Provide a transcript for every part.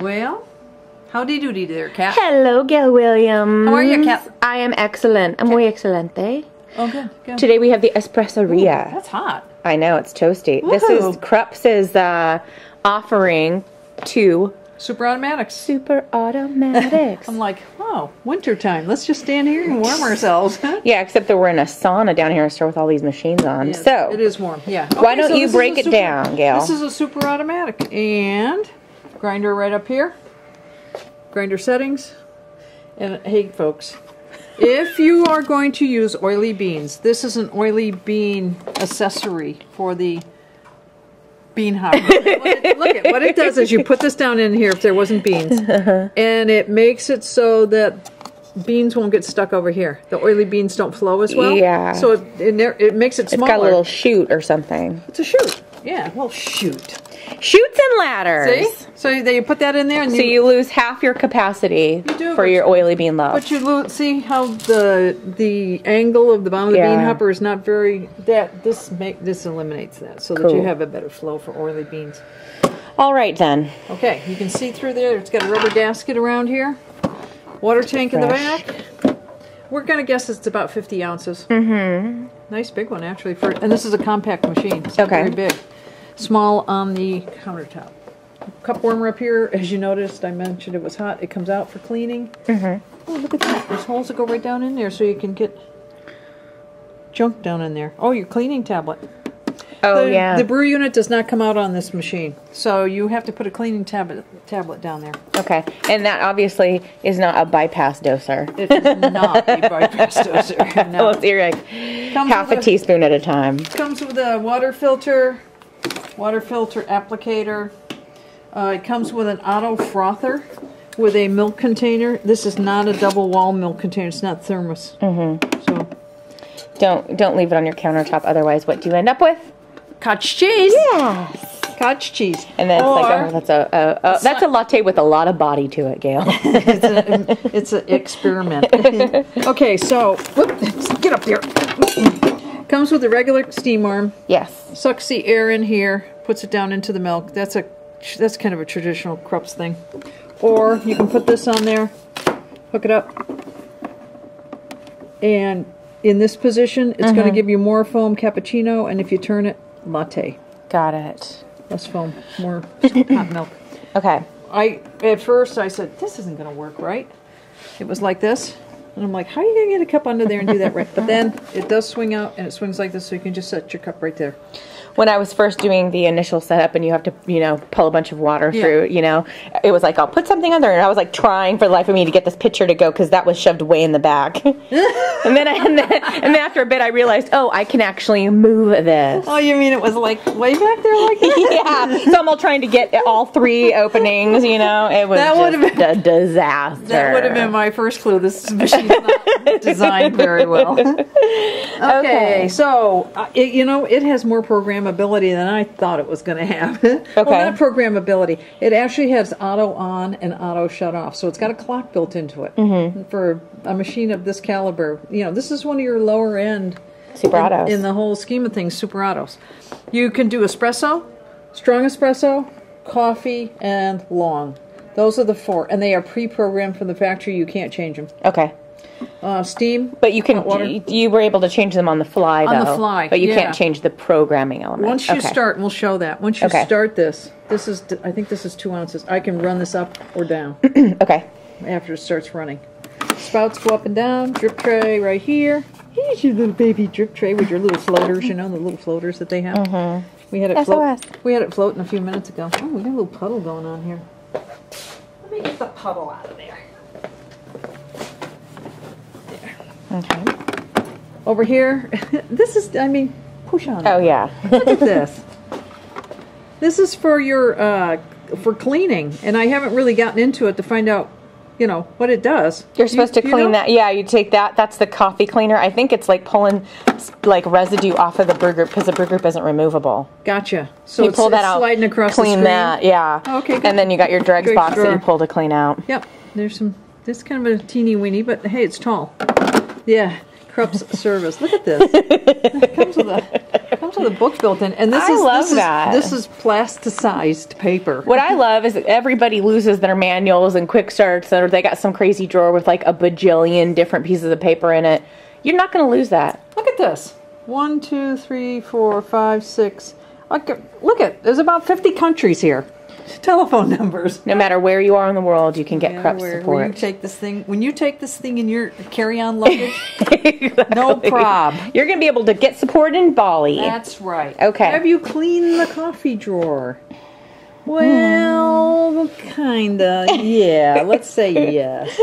Well, howdy doody there, Kat. Hello, Gail Williams. How are you, Kat? I am excellent. I'm muy excelente. Oh, good, good. Today we have the Espresseria. That's hot. I know it's toasty. This is. Krups's uh, offering to Super automatics. super automatics. I'm like, oh, wintertime. Let's just stand here and warm ourselves. yeah, except that we're in a sauna down here, in store with all these machines on. Yes, so it is warm. Yeah. Why don't so you break it super- down, Gail? This is a super automatic and grinder right up here. Grinder settings. And hey, folks, if you are going to use oily beans, this is an oily bean accessory for the bean hopper. It- Look at what it does is you put this down in here if there wasn't beans, uh-huh. and it makes it so that beans won't get stuck over here. The oily beans don't flow as well. Yeah. So it it, it makes it it's smaller. got a little chute or something. It's a shoot. Yeah. Well, shoot. Chutes and ladders. See? So they you put that in there, and So you lose half your capacity do, for your oily bean love. But you see how the the angle of the bottom of the bean hopper is not very that this make this eliminates that so that you have a better flow for oily beans. All right then. Okay, you can see through there. It's got a rubber gasket around here. Water tank in the back. We're gonna guess it's about 50 ounces. Mm-hmm. Nice big one actually. For and this is a compact machine. It's Okay. very big. Small on the countertop. Cup warmer up here. As you noticed, I mentioned it was hot. It comes out for cleaning. Mm-hmm. Oh, look at that. There's holes that go right down in there, so you can get junk down in there. Oh, your cleaning tablet. Oh the, yeah. The brew unit does not come out on this machine, so you have to put a cleaning tablet tablet down there. okay. And that obviously is not a bypass doser. It is not a bypass doser. No. Oh, so you're like half with a teaspoon at a time. comes with a water filter, water filter applicator. Uh, it comes with an auto frother with a milk container. This is not a double wall milk container. It's not thermos. Mm-hmm. So Don't don't leave it on your countertop. Otherwise, what do you end up with? cottage cheese. Yes. Cottage cheese. And then it's like, oh, that's a, a, a that's a latte with a lot of body to it, Gail. it's a, it's an experiment. okay, so whoop, get up there. Comes with a regular steam arm. yes. Sucks the air in here, puts it down into the milk. That's a that's kind of a traditional Krups thing. Or you can put this on there, hook it up, and in this position, it's going to mm-hmm. give you more foam cappuccino, and if you turn it, latte. Got it. Less foam, more hot milk. Okay. I at first I said this isn't going to work right. It was like this, and I'm like, how are you going to get a cup under there and do that right? But then it does swing out, and it swings like this, so you can just set your cup right there. When I was first doing the initial setup and you have to, you know, pull a bunch of water Yeah. through, you know, it was like, I'll put something under. And I was like trying for the life of me to get this picture to go because that was shoved way in the back. and, then I, and, then, and then after a bit, I realized, oh, I can actually move this. Oh, you mean it was like way back there like that? yeah. So I'm all trying to get all three openings, you know. It was That just would've been a disaster. That would have been my first clue. This machine's not designed very well. Okay, Okay. so uh, it, you know it has more programmability than I thought it was going to have. Okay. well, not programmability. It actually has auto on and auto shut off, so it's got a clock built into it. Mm-hmm. For a machine of this caliber, you know, this is one of your lower end Super in, in the whole scheme of things. Super autos. You can do espresso, strong espresso, coffee, and long. Those are the four, and they are pre-programmed from the factory. You can't change them. okay. Uh, steam. But you can, Hot water. you, you were able to change them on the fly, though. On the fly, But you yeah. can't change the programming element. Once you Okay. start, and we'll show that. Once you Okay. start this, this is I think this is two ounces. I can run this up or down Okay. after it starts running. Spouts go up and down. Drip tray right here. Here's your little baby drip tray with your little floaters. You know the little floaters that they have. Mm-hmm. We had it float. SOS. We had it floating a few minutes ago. Oh, we got a little puddle going on here. Let me get the puddle out of there. Okay. Over here, this is. I mean, push on. Oh, yeah. Look at this. This is for your uh, for cleaning, and I haven't really gotten into it to find out, you know, what it does. You're supposed You- to you clean know? that. Yeah, you take that. That's the coffee cleaner. I think it's like pulling like residue off of the brew group because the brew group isn't removable. Gotcha. So you it's, pull that out, sliding across the clean that. Yeah. Okay, good. And then you got your dregs box that you pull to clean out. Yep. There's some. This is kind of a teeny weeny, but hey, it's tall. Yeah. Krups service. Look at this. It comes with a comes comes with a book built in, and this I is love this that. is this is plasticized paper. What I love is that everybody loses their manuals and quick starts, or they got some crazy drawer with like a bajillion different pieces of paper in it. You're not going to lose that. Look at this. One, two, three, four, five, six. Look at, look at there's about 50 countries here. Telephone numbers. No matter where you are in the world, you can get Yeah, where, support. where you take this thing when you take this thing in your carry-on luggage. No Exactly. prob. You're going to be able to get support in Bali. That's right. Okay. Have you cleaned the coffee drawer? Well, hmm. kinda. Yeah. Let's say yes.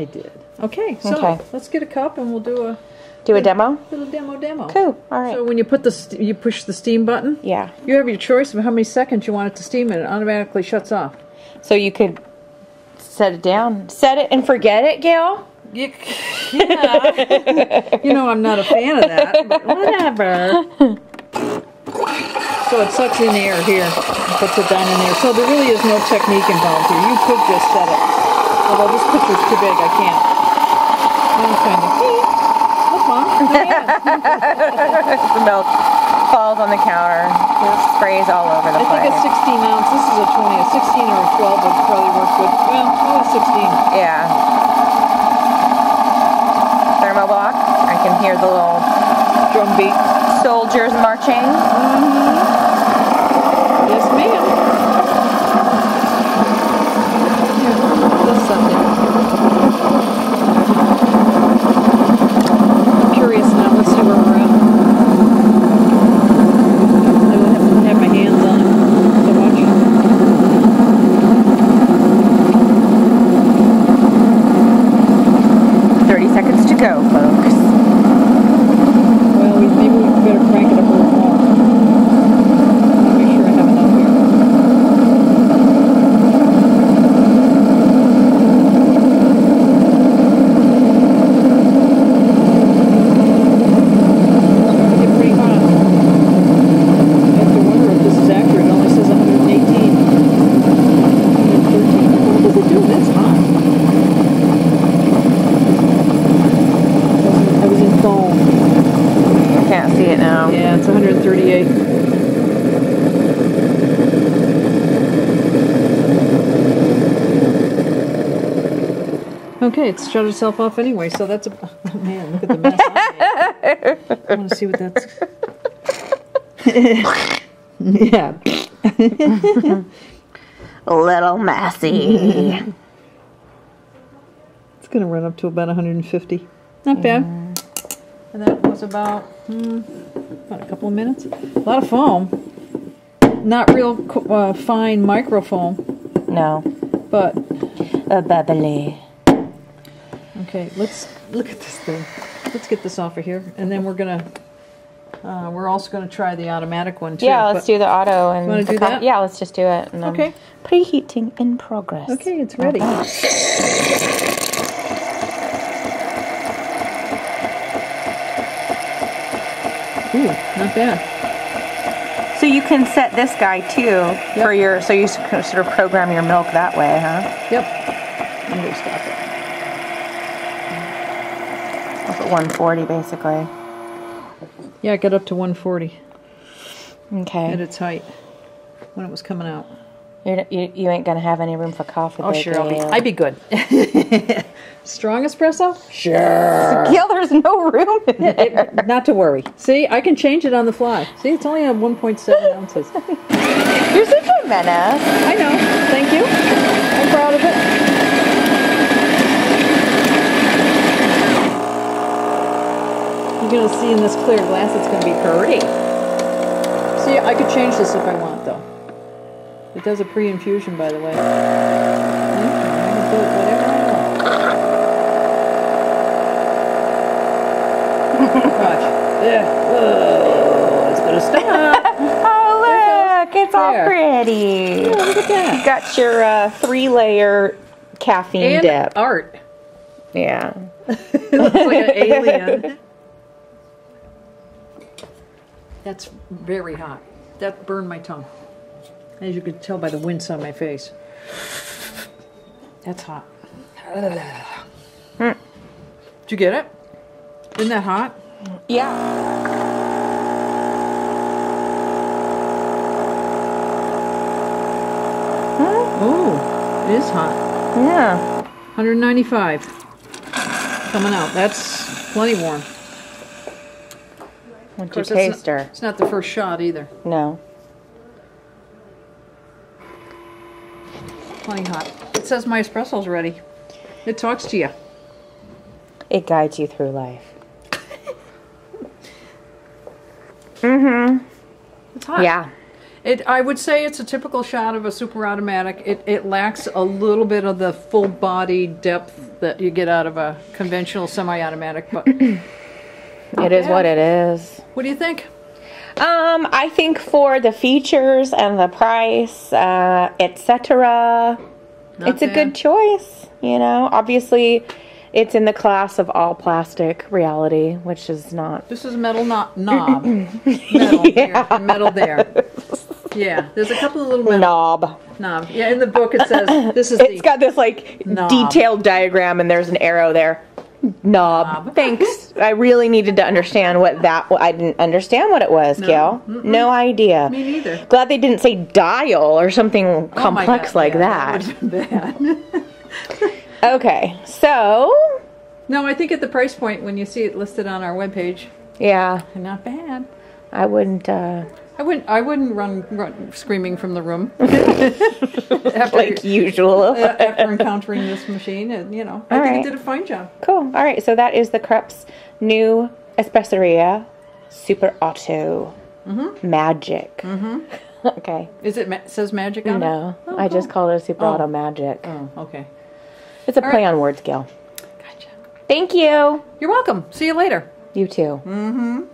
I did. Okay. So Okay. let's get a cup and we'll do a Do a demo? little demo demo. Cool. All right. So when you put the st- you push the steam button, yeah. you have your choice of how many seconds you want it to steam, and it automatically shuts off. So you could set it down. Set it and forget it, Gail? You, yeah. you know I'm not a fan of that, but whatever. So it sucks in the air here, puts it down in there. So there really is no technique involved here. You could just set it. Although this picture's too big, I can't. I'm kind of. Look, Mom. the milk falls on the counter, sprays all over the place. I think a 16 ounce. This is a 20. A 16 or a 12 would probably work good. Well, probably 16. Yeah. Thermoblock. I can hear the little Drum beat. soldiers marching. Mm-hmm. Yes, ma'am. That's something. I'm curious now. Let's see where we're at. I would have to have my hands on it so much. Thirty seconds to go, folks. Well, we, maybe we better crank it up a little more. Make sure I have enough here. Starting to get pretty hot. I have to wonder if this is accurate. It only says 118. 113. What does it do? That's hot. I was in foam. I can't see it now. Yeah, it's 138. Okay, it's shut itself off anyway, so that's a. Oh man, look at the mess I. I want to see what that's. yeah. A little messy. It's going to run up to about 150. Not bad. And that was about, hmm, about a couple of minutes. A lot of foam. Not real uh, fine microfoam, no. but A bubbly. Okay. Let's look at this thing. Let's get this off of here, and then we're gonna. Uh, we're also gonna try the automatic one too. Yeah, let's do the auto and wanna do that? Yeah, let's just do it. And Okay. Preheating in progress. Okay, it's ready. Ooh, not bad. So you can set this guy too for your so you can sort of program your milk that way, huh? Yep. I'm gonna stop it. Up at 140 basically. Yeah, it got up to 140 Okay. at its height when it was coming out. You're, you you ain't gonna have any room for coffee. Oh, sure, I'll be, I'd be good. Strong espresso? Sure. Gail, there's no room in there. Not to worry. See, I can change it on the fly. See, it's only at 1.7 ounces. You're such a menace. I know. Thank you. I'm proud of it. You're going to see in this clear glass it's going to be pretty. See, I could change this if I want, though. It does a pre-infusion, by the way. Hmm, I can do it whatever I want. Watch. Yeah. Whoa. It's to stop. Oh look, it's all There. pretty. Oh, look at that. You got your uh, three-layer caffeine And dip. art. Yeah. It looks like an alien. That's very hot. That burned my tongue. As you could tell by the wince on my face. That's hot. Did you get it? Isn't that hot? Yeah. Oh, it is hot. Yeah. 195 coming out. That's plenty warm. What'd you it's taste not, her? it's not the first shot either. No. Plenty hot. It says my espresso's ready. It talks to you. It guides you through life. mm-hmm. It's hot. Yeah. It, I would say it's a typical shot of a super automatic. It, it lacks a little bit of the full body depth that you get out of a conventional semi-automatic. But It is bad. what it is. what do you think? Um, I think for the features and the price, uh, etc., Not it's a good choice. You know, obviously, it's in the class of all plastic reality, which is not. This is metal no- knob. metal here, metal there. Yeah, there's a couple of little metal Knob. knob. Yeah, in the book it says this is It's got this like Knob. detailed diagram, and there's an arrow there. Knob. Knob. Thanks. I really needed to understand what that. I didn't understand what it was, Gail. No idea. me neither. Glad they didn't say dial or something Oh complex God, like yeah, that. That would have been bad. Okay, so no, I think at the price point when you see it listed on our webpage, yeah, not bad. I wouldn't uh, I wouldn't. I wouldn't run, run screaming from the room after like usual. uh, after encountering this machine. And you know, I All think right. it did a fine job. Cool. All right, so that is the Krups new Espresseria Super Auto Magic. Mm-hmm. okay. Is it ma- says magic on it? No, Oh, I just called it a Super Oh. Auto Magic. Oh, okay. It's a All play right. on words, Gail. Gotcha. Thank you. You're welcome. See you later. You too. Mm-hmm.